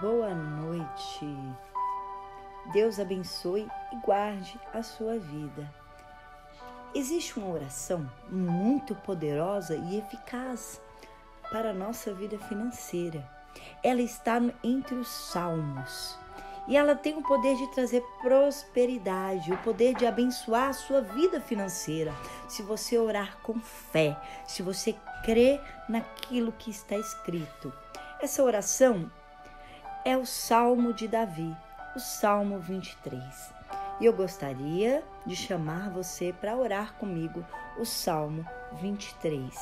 boa noite. Deus abençoe e guarde a sua vida. Existe uma oração muito poderosa e eficaz para a nossa vida financeira. Ela está entre os salmos. E ela tem o poder de trazer prosperidade, o poder de abençoar a sua vida financeira. Se você orar com fé, se você crer naquilo que está escrito. Essa oração é o Salmo de Davi, o Salmo 23. E eu gostaria de chamar você para orar comigo o Salmo 23.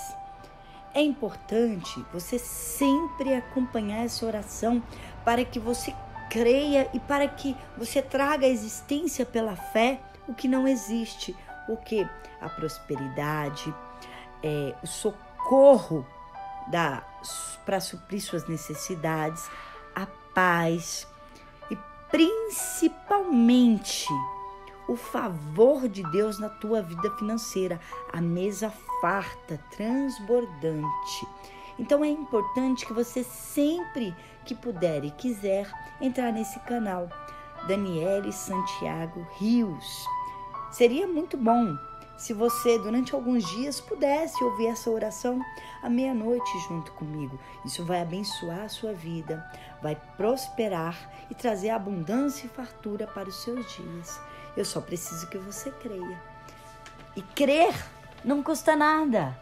É importante você sempre acompanhar essa oração para que você creia e para que você traga à existência pela fé o que não existe, o que a prosperidade, é, o socorro para suprir suas necessidades, paz e principalmente o favor de Deus na tua vida financeira, a mesa farta, transbordante. Então é importante que você sempre que puder e quiser entrar nesse canal, Daniele Santiago Rios. Seria muito bom se você durante alguns dias pudesse ouvir essa oração à meia-noite junto comigo. Isso vai abençoar a sua vida, vai prosperar e trazer abundância e fartura para os seus dias. Eu só preciso que você creia. E crer não custa nada.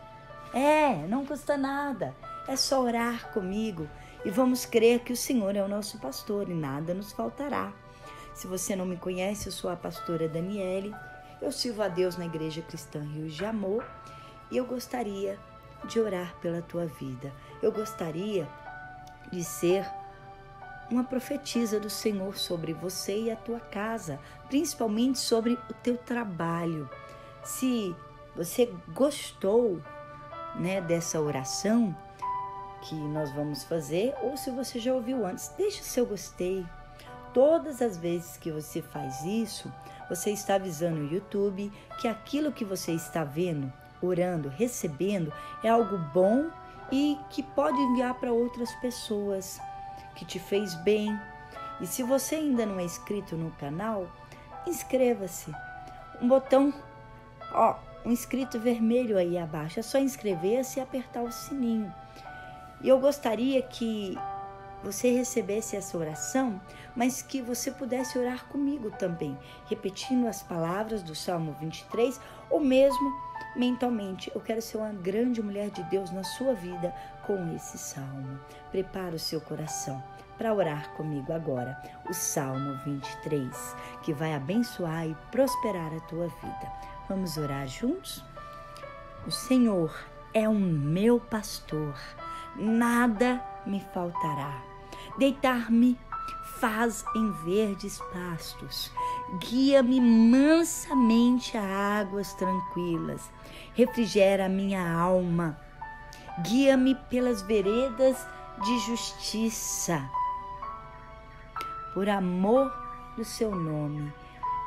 É, não custa nada. É só orar comigo e vamos crer que o Senhor é o nosso pastor e nada nos faltará. Se você não me conhece, eu sou a pastora Daniele. Eu sirvo a Deus na Igreja Cristã Rios de Amor e eu gostaria de orar pela tua vida. Eu gostaria de ser uma profetisa do Senhor sobre você e a tua casa, principalmente sobre o teu trabalho. Se você gostou né, dessa oração que nós vamos fazer, ou se você já ouviu antes, deixe o seu gostei. Todas as vezes que você faz isso, você está avisando o YouTube que aquilo que você está vendo, orando, recebendo é algo bom e que pode enviar para outras pessoas, que te fez bem. E se você ainda não é inscrito no canal, inscreva-se. Um botão, ó, um inscrito vermelho aí abaixo. É só inscrever-se e apertar o sininho. E eu gostaria que você recebesse essa oração, mas que você pudesse orar comigo também, repetindo as palavras do Salmo 23 ou mesmo mentalmente. Eu quero ser uma grande mulher de Deus na sua vida com esse salmo. Prepara o seu coração para orar comigo agora, o Salmo 23, que vai abençoar e prosperar a tua vida. Vamos orar juntos? O Senhor é o meu pastor, nada me faltará. Deitar-me faz em verdes pastos, guia-me mansamente a águas tranquilas, refrigera a minha alma, guia-me pelas veredas de justiça, por amor do seu nome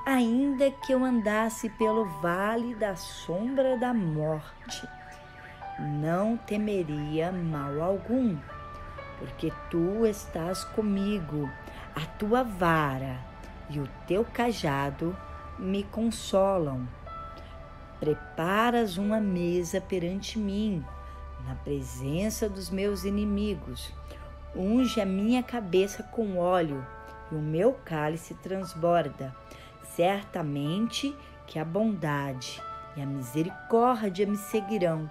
ainda que eu andasse pelo vale da sombra da morte, não temeria mal algum, porque tu estás comigo, a tua vara e o teu cajado me consolam. Preparas uma mesa perante mim, na presença dos meus inimigos. Unge a minha cabeça com óleo e o meu cálice transborda. Certamente que a bondade e a misericórdia me seguirão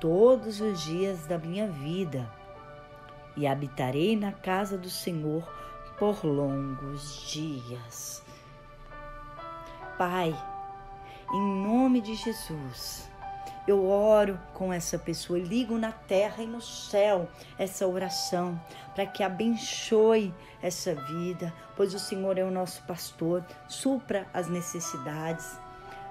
todos os dias da minha vida, e habitarei na casa do Senhor por longos dias. Pai, em nome de Jesus, eu oro com essa pessoa, ligo na terra e no céu essa oração para que abençoe essa vida, pois o Senhor é o nosso pastor, supra as necessidades.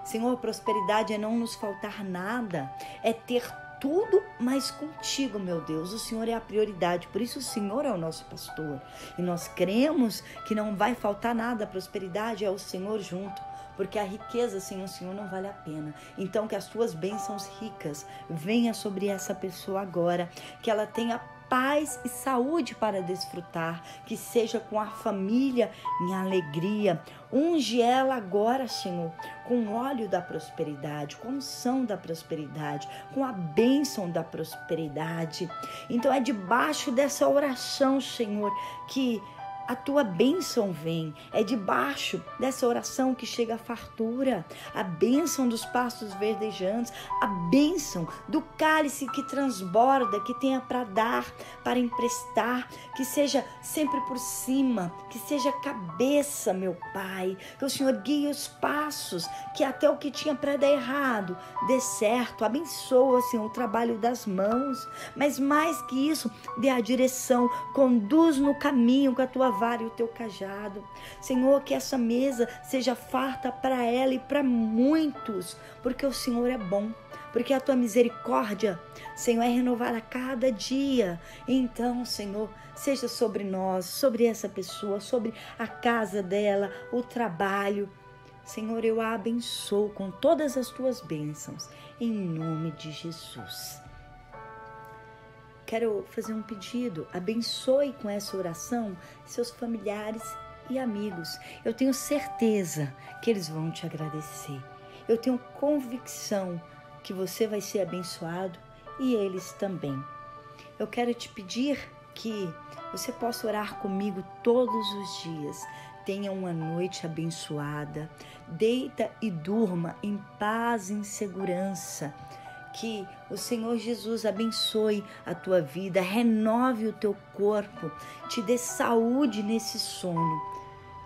Senhor, prosperidade é não nos faltar nada, é ter tudo, mas contigo, meu Deus. O Senhor é a prioridade, por isso o Senhor é o nosso pastor. E nós cremos que não vai faltar nada, a prosperidade é o Senhor junto porque a riqueza sem o Senhor não vale a pena. Então, que as tuas bênçãos ricas venham sobre essa pessoa agora, que ela tenha paz e saúde para desfrutar, que seja com a família em alegria. Unge ela agora, Senhor, com o óleo da prosperidade, com unção da prosperidade, com a bênção da prosperidade. Então é debaixo dessa oração, Senhor, que a tua bênção vem. É debaixo dessa oração que chega a fartura, a bênção dos pastos verdejantes, a bênção do cálice que transborda, que tenha para dar, para emprestar, que seja sempre por cima, que seja cabeça, meu Pai. Que o Senhor guie os passos, que até o que tinha para dar errado dê certo. Abençoa, Senhor, o trabalho das mãos, mas mais que isso, dê a direção, conduz no caminho com a tua vara e o teu cajado. Senhor, que essa mesa seja farta para ela e para muitos, porque o Senhor é bom, porque a tua misericórdia, Senhor, é renovada a cada dia. Então, Senhor, seja sobre nós, sobre essa pessoa, sobre a casa dela, o trabalho. Senhor, eu a abençoo com todas as tuas bênçãos, em nome de Jesus quero fazer um pedido. Abençoe com essa oração seus familiares e amigos. Eu tenho certeza que eles vão te agradecer. Eu tenho convicção que você vai ser abençoado e eles também. Eu quero te pedir que você possa orar comigo todos os dias. Tenha uma noite abençoada. Deita e durma em paz e em segurança que o Senhor Jesus abençoe a tua vida, renove o teu corpo, te dê saúde nesse sono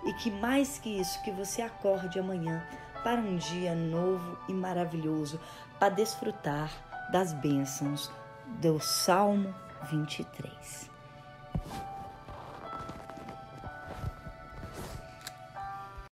e que mais que isso, que você acorde amanhã para um dia novo e maravilhoso, para desfrutar das bênçãos do Salmo 23.